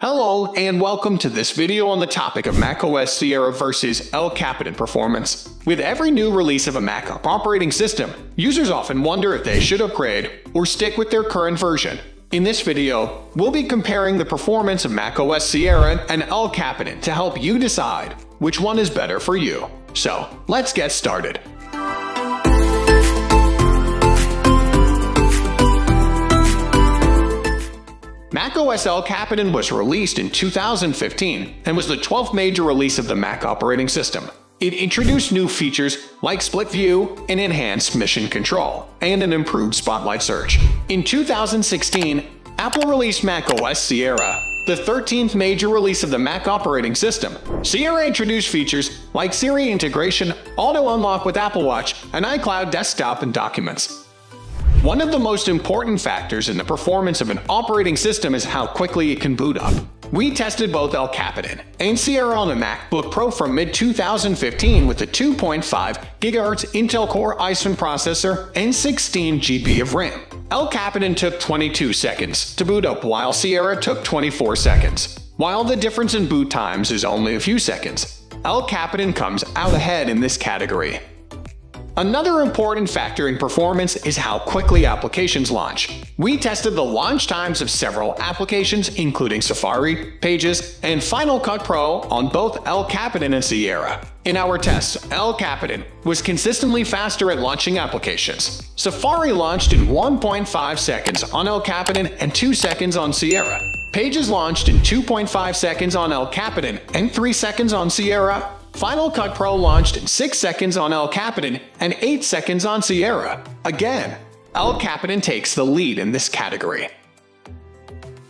Hello and welcome to this video on the topic of macOS Sierra versus El Capitan performance. With every new release of a Mac operating system, users often wonder if they should upgrade or stick with their current version. In this video, we'll be comparing the performance of macOS Sierra and El Capitan to help you decide which one is better for you. So, let's get started. macOS El Capitan was released in 2015 and was the 12th major release of the Mac operating system. It introduced new features like split view and enhanced mission control, and an improved spotlight search. In 2016, Apple released macOS Sierra, the 13th major release of the Mac operating system. Sierra introduced features like Siri integration, auto unlock with Apple Watch, and iCloud desktop and documents. One of the most important factors in the performance of an operating system is how quickly it can boot up. We tested both El Capitan and Sierra on the MacBook Pro from mid-2015 with a 2.5 GHz Intel Core i7 processor and 16 GB of RAM. El Capitan took 22 seconds to boot up while Sierra took 24 seconds. While the difference in boot times is only a few seconds, El Capitan comes out ahead in this category. Another important factor in performance is how quickly applications launch. We tested the launch times of several applications including Safari, Pages, and Final Cut Pro on both El Capitan and Sierra. In our tests, El Capitan was consistently faster at launching applications. Safari launched in 1.5 seconds on El Capitan and 2 seconds on Sierra. Pages launched in 2.5 seconds on El Capitan and 3 seconds on Sierra, Final Cut Pro launched in 6 seconds on El Capitan and 8 seconds on Sierra. Again, El Capitan takes the lead in this category.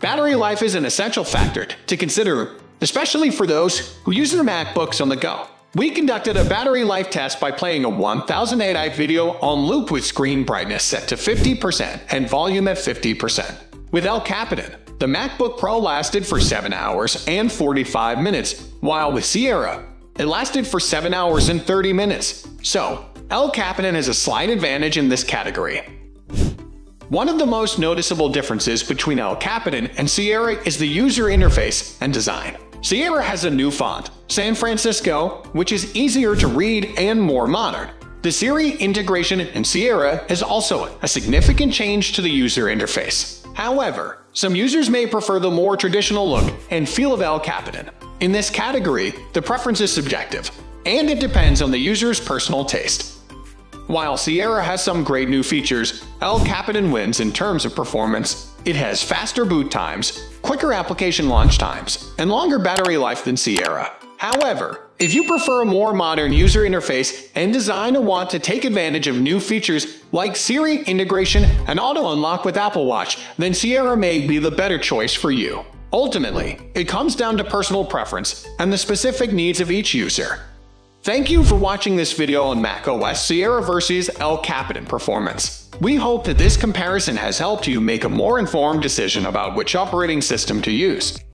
Battery life is an essential factor to consider, especially for those who use their MacBooks on the go. We conducted a battery life test by playing a 1008i video on loop with screen brightness set to 50% and volume at 50%. With El Capitan, the MacBook Pro lasted for 7 hours and 45 minutes, while with Sierra, it lasted for 7 hours and 30 minutes. So, El Capitan has a slight advantage in this category. One of the most noticeable differences between El Capitan and Sierra is the user interface and design. Sierra has a new font, San Francisco, which is easier to read and more modern. The Siri integration in Sierra is also a significant change to the user interface. However, some users may prefer the more traditional look and feel of El Capitan. In this category, the preference is subjective, and it depends on the user's personal taste. While Sierra has some great new features, El Capitan wins in terms of performance. It has faster boot times, quicker application launch times, and longer battery life than Sierra. However, if you prefer a more modern user interface and design and want to take advantage of new features like Siri integration and auto unlock with Apple Watch, then Sierra may be the better choice for you. Ultimately, it comes down to personal preference and the specific needs of each user. Thank you for watching this video on macOS Sierra vs El Capitan performance. We hope that this comparison has helped you make a more informed decision about which operating system to use.